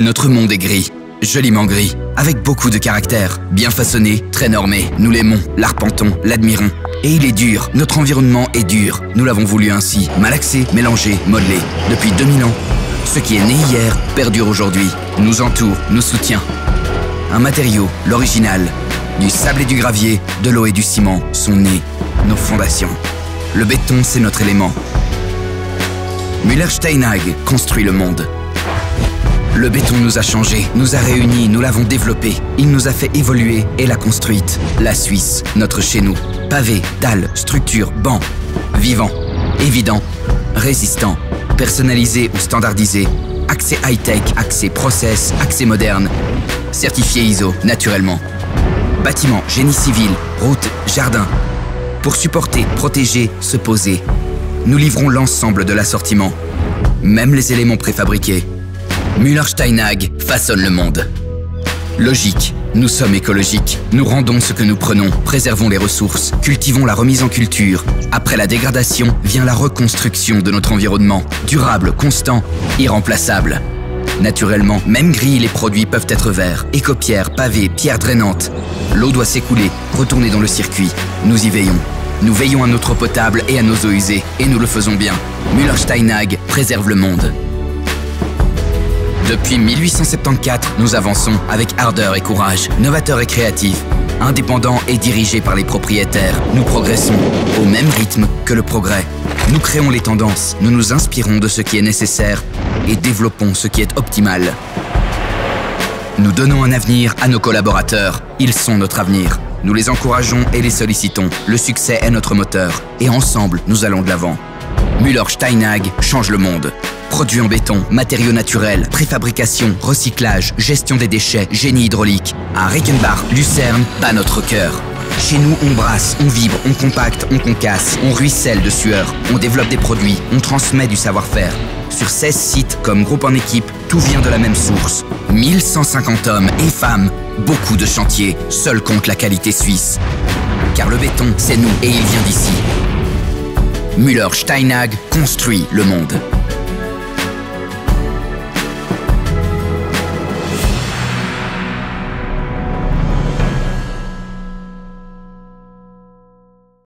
Notre monde est gris, joliment gris, avec beaucoup de caractère, bien façonné, très normé. Nous l'aimons, l'arpentons, l'admirons. Et il est dur, notre environnement est dur. Nous l'avons voulu ainsi, malaxé, mélangé, modelé. Depuis 2000 ans, ce qui est né hier perdure aujourd'hui, nous entoure, nous soutient. Un matériau, l'original, du sable et du gravier, de l'eau et du ciment sont nés, nos fondations. Le béton, c'est notre élément. Müller-Steinhag construit le monde. Le béton nous a changé, nous a réunis, nous l'avons développé. Il nous a fait évoluer et l'a construite. La Suisse, notre chez nous. Pavé, dalle, structure, banc. Vivant, évident, résistant, personnalisé ou standardisé. Accès high-tech, accès process, accès moderne. Certifié ISO, naturellement. Bâtiment, génie civil, route, jardin. Pour supporter, protéger, se poser. Nous livrons l'ensemble de l'assortiment. Même les éléments préfabriqués. Müller-Steinhag façonne le monde. Logique, nous sommes écologiques. Nous rendons ce que nous prenons, préservons les ressources, cultivons la remise en culture. Après la dégradation vient la reconstruction de notre environnement. Durable, constant, irremplaçable. Naturellement, même gris, les produits peuvent être verts, écopierre, pavé, pierre drainante. L'eau doit s'écouler, retourner dans le circuit. Nous y veillons. Nous veillons à notre eau potable et à nos eaux usées, et nous le faisons bien. Müller-Steinhag préserve le monde. Depuis 1874, nous avançons avec ardeur et courage, novateurs et créatifs, indépendants et dirigés par les propriétaires. Nous progressons au même rythme que le progrès. Nous créons les tendances, nous nous inspirons de ce qui est nécessaire et développons ce qui est optimal. Nous donnons un avenir à nos collaborateurs. Ils sont notre avenir. Nous les encourageons et les sollicitons. Le succès est notre moteur. Et ensemble, nous allons de l'avant. Müller-Steinhag change le monde. Produits en béton, matériaux naturels, préfabrication, recyclage, gestion des déchets, génie hydraulique. À Reichenbach, Lucerne, bat notre cœur. Chez nous, on brasse, on vibre, on compacte, on concasse, on ruisselle de sueur, on développe des produits, on transmet du savoir-faire. Sur 16 sites, comme groupe en équipe, tout vient de la même source. 1150 hommes et femmes, beaucoup de chantiers, seul compte la qualité suisse. Car le béton, c'est nous et il vient d'ici. Müller-Steinhag construit le monde.